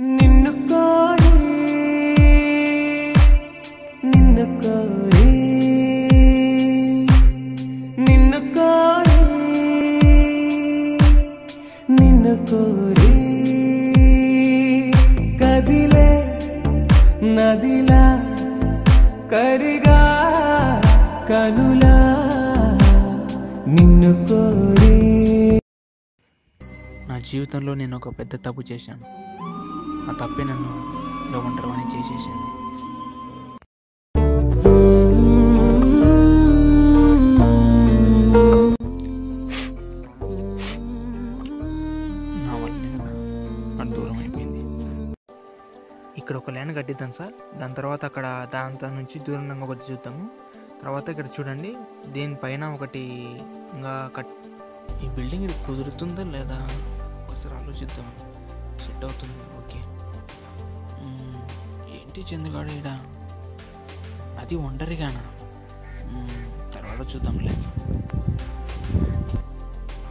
నిన్ను కోరి నిన్ను కోరి నిన్ను కోరి నిన్ను కోరి కదిలే నదిలా కరిగా కనులా నిన్ను కోరి నా జీవితంలో నేను ఒక పెద్ద తప్పు చేశాను. ఆ తప్పే నన్ను ఇలా ఒంటరివాణి చేసేసింది. నా వల్లనే కదా దూరం అయిపోయింది. ఇక్కడ ఒక లైన్ కట్టిద్దాం సార్. దాని తర్వాత అక్కడ దాంతో నుంచి దూరంగా ఒకటి చూద్దాము. తర్వాత ఇక్కడ చూడండి దీనిపైన ఒకటి ఇంకా కట్ ఈ బిల్డింగ్ కుదురుతుందా లేదా? ఒకసారి ఆలోచిద్దాం. సెట్ అవుతుంది. Okay hmm. ఏంటి చందుగాడు ఈడ? అది ఒంటరిగానా? Hmm. తర్వాత చూద్దాంలే.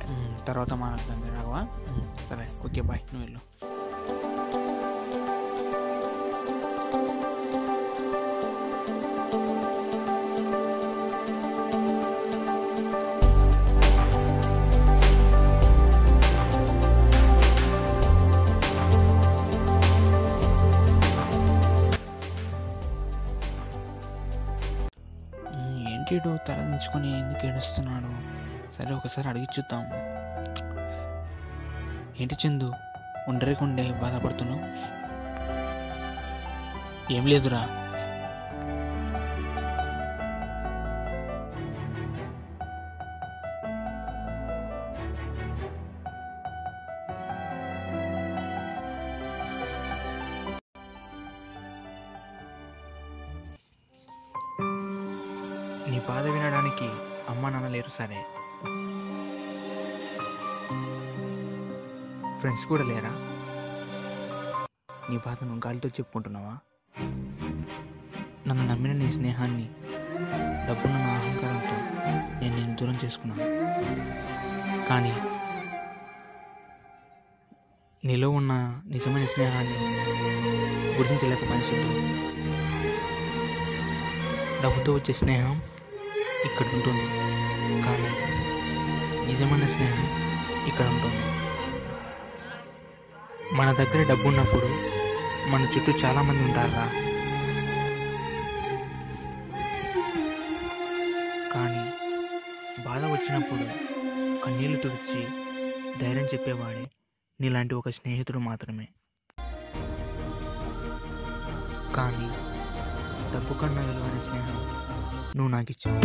Hmm. తర్వాత మాట్లాడదాం రావా సరే. ఓకే బాయ్ నువ్వు వెళ్ళు. మ్మ్, తలదించుకొని తల ఎందుకు ఏడుస్తున్నాడు? సరే ఒకసారి అడిగి చూద్దాం. ఏంటి చందు? ఒంటరికుండే బాధపడుతున్నావు? ఏం లేదురా. నీ బాధ వినడానికి అమ్మ నాన్న లేరు సరే. ఫ్రెండ్స్ కూడా లేరా? నీ బాధను గాలితో చెప్పుకుంటున్నావా? నన్ను నమ్మిన నీ స్నేహాన్ని డబ్బున్న నా అహంకారంతో నేను నేను దూరం చేసుకున్నాను. కానీ నీలో ఉన్న నిజమైన స్నేహాన్ని గుర్తించలేక మనిషితో డబ్బుతో వచ్చే స్నేహం ఇక్కడ ఉంటుంది. కానీ నిజమైన స్నేహం ఇక్కడ ఉంటుంది. మన దగ్గర డబ్బు ఉన్నప్పుడు మన చుట్టూ చాలామంది ఉంటారా కానీ బాధ వచ్చినప్పుడు కన్నీళ్ళు తుడిచి ధైర్యం చెప్పేవాడే నీలాంటి ఒక స్నేహితుడు మాత్రమే. కానీ డబ్బు కన్నా విలువైన స్నేహం నువ్వు నాకు ఇచ్చావు.